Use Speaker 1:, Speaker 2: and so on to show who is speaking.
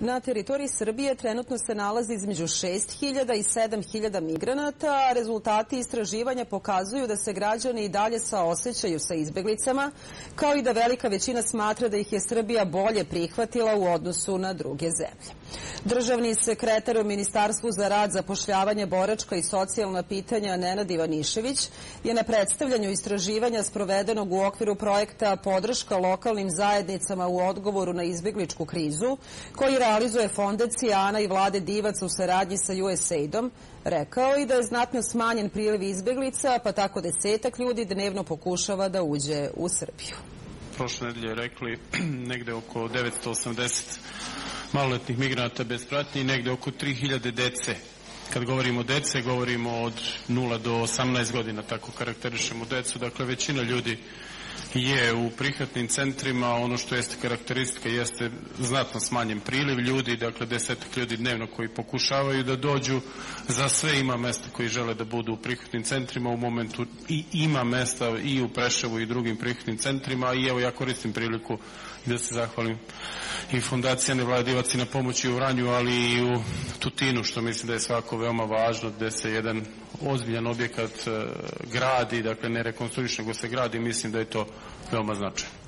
Speaker 1: Na teritoriji Srbije trenutno se nalazi između 6.000 i 7.000 migranata, rezultati istraživanja pokazuju da se građani i dalje saosećaju sa izbeglicama, kao i da velika većina smatra da ih je Srbija bolje prihvatila u odnosu na druge zemlje. Državni sekretar u Ministarstvu za rad, zapošljavanje, boračka i socijalna pitanja Nenad Ivanišević je na predstavljanju istraživanja sprovedenog u okviru projekta Podrška lokalnim zajednicama u odgovoru na izbegličku krizu, koji realizuje fondacija Ana i Vlade Divac u saradnji sa USAID-om, rekao i da je znatno smanjen priliv izbeglica, pa tako desetak ljudi dnevno pokušava da uđe u Srbiju.
Speaker 2: Prošle nedelje rekli negde oko 980 maloletnih migranata bez pratnje i negde oko 3000 dece. Kad govorimo o dece, govorimo od 0 do 18 godina, tako karakterišemo decu. Dakle, većina ljudi je u prihvatnim centrima, ono što jeste karakteristika jeste znatno smanjen priliv ljudi, dakle desetak ljudi dnevno koji pokušavaju da dođu, za sve ima mesta koji žele da budu u prihvatnim centrima u momentu i ima mesta i u Preševu i drugim prihvatnim centrima i evo ja koristim priliku da se zahvalim i fondacija Nevladivac i na pomoći u Vranju, ali i u Tutinu, što mislim da je svako veoma važno, gde se jedan ozbiljan objekat gradi, dakle ne rekonstruiš, nego se gradi, mislim da je to veoma značajno.